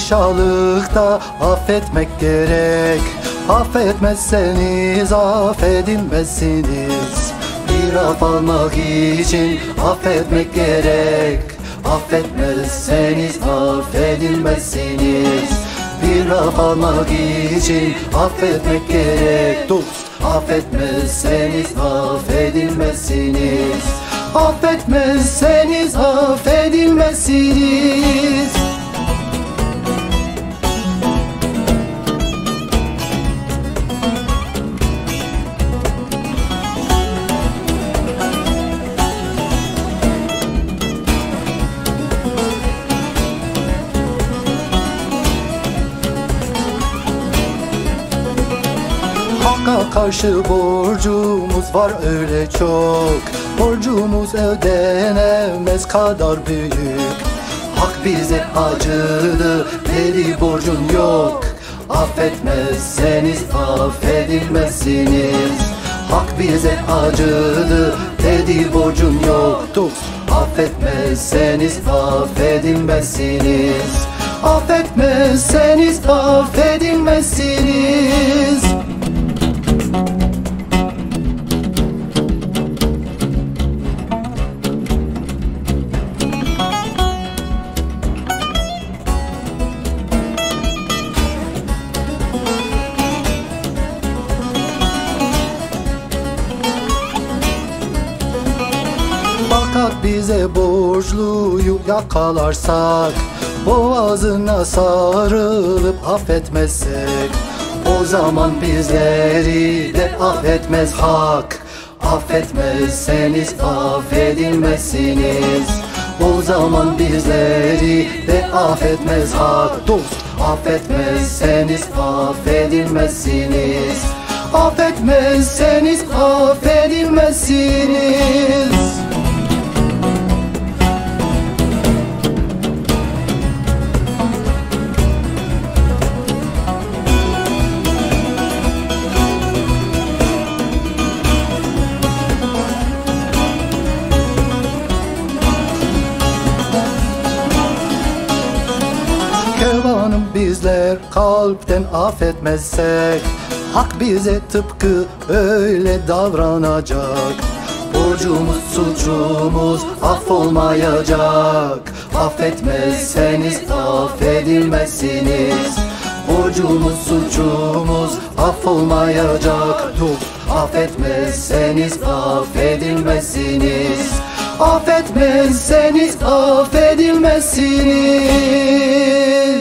Padişahlıkta affetmek gerek. Affetmezseniz affedilmezsiniz. Bir af almak için affetmek gerek. Affetmezseniz affedilmezsiniz. Bir af almak için affetmek gerek. Dost Affetmezseniz affedilmezsiniz. Affetmezseniz affedilmezsiniz Hakka karşı borcumuz var öyle çok. Borcumuz ödenemez kadar büyük. Hak bize acıdı veri borcun yok. Affetmezseniz affedilmezsiniz. Hak bize acıdı dedi borcun yok Dost affetmezseniz affedilmezsiniz. Affetmezseniz affedilmezsiniz bize borçluyu yakalarsak Boğazına sarılıp affetmezsek O zaman bizleri de affetmez hak. Affetmezseniz affedilmezsiniz. O zaman bizleri de affetmez hak. Dost affetmezseniz affedilmezsiniz. Affetmezseniz affedilmezsiniz bizler kalpten affetmezsek Hak bize tıpkı öyle davranacak. Borcumuz suçumuz affolmayacak. Affetmezseniz affedilmezsiniz. Borcumuz suçumuz affolmayacak. Affetmezseniz affedilmezsiniz. Affetmezseniz affedilmezsiniz